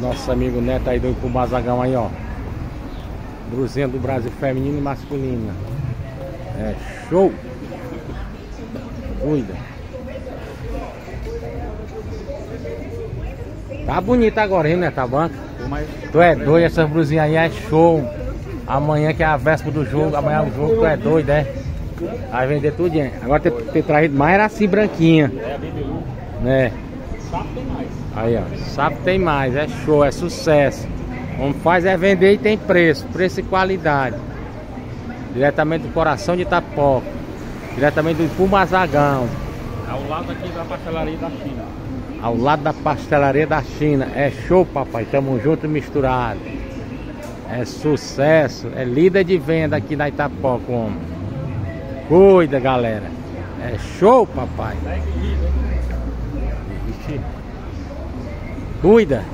Nosso amigo Neto aí do Pumbazagão aí, ó. Bruzinha do Brasil feminino e masculina. É show! Cuida. Tá bonita agora, hein, Neto? A banca. Tu é doido, essas brusinhas aí é show. Amanhã que é a véspera do jogo, amanhã é o jogo, tu é doido, é? Vai vender tudo, hein? Agora ter, ter traído mais era assim, branquinha. É. Né? Sapo tem mais. Aí, ó. Sabe tem mais, é show, é sucesso. Como faz é vender e tem preço, preço e qualidade. Diretamente do coração de Itapoca. Diretamente do Pumazagão. Ao lado aqui da pastelaria da China. Ao lado da pastelaria da China. É show, papai. Tamo junto e misturado. É sucesso. É líder de venda aqui na Itapoca, homem. Cuida, galera. É show, papai. Tá equilibrado, hein? Ixi. Cuida.